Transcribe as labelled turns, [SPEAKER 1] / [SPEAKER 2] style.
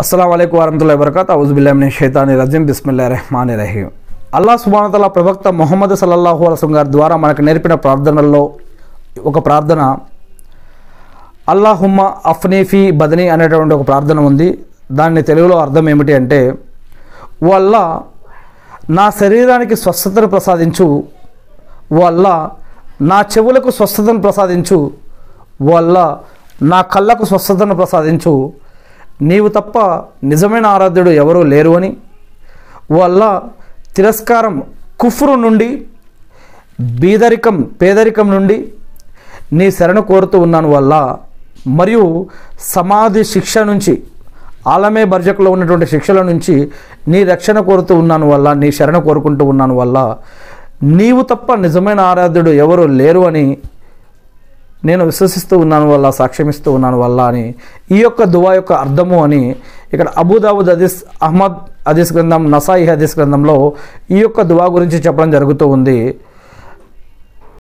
[SPEAKER 1] అస్సలం అయికు వరహతుల్లా వరకత్ అవుజుబిల్లామిని షైతాని రజీం బిస్మిల్లా రెహమాన్ రహీం అల్లా సుబానతల ప్రవక్త మొహమ్మద్ సల్లల్లాహు అలసం గారి ద్వారా మనకు నేర్పిన ప్రార్థనల్లో ఒక ప్రార్థన. అల్లాహుమ్మ అఫ్నీఫీ బదనీ అనేటువంటి ఒక ప్రార్థన ఉంది. దాన్ని తెలుగులో అర్థం ఏమిటి అంటే ఓ అల్లా నా శరీరానికి స్వస్థతను ప్రసాదించు. ఓ అల్లా నా చెవులకు స్వస్థతను ప్రసాదించు. ఓ అల్లా నా కళ్ళకు స్వస్థతను ప్రసాదించు. నీవు తప్ప నిజమైన ఆరాధ్యుడు ఎవరూ లేరు అని. వల్ల తిరస్కారం కుఫ్రు నుండి బీదరికం పేదరికం నుండి నీ శరణు కోరుతూ ఉన్నాను వల్ల మరియు సమాధి శిక్ష నుంచి ఆలమే బర్జకులో ఉన్నటువంటి శిక్షల నుంచి నీ రక్షణ కోరుతూ ఉన్నాను వల్ల నీ శరణ కోరుకుంటూ ఉన్నాను వల్ల నీవు తప్ప నిజమైన ఆరాధ్యుడు ఎవరు లేరు అని నేను విశ్వసిస్తూ ఉన్నాను వల్ల సాక్ష్యమిస్తూ ఉన్నాను వల్ల అని ఈ యొక్క దువా యొక్క అర్థము అని ఇక్కడ అబుదాబుద్ హదీస్ అహ్మద్ హదీస్ గ్రంథం నసాయి హదీస్ గ్రంథంలో ఈ యొక్క దువా గురించి చెప్పడం జరుగుతూ ఉంది.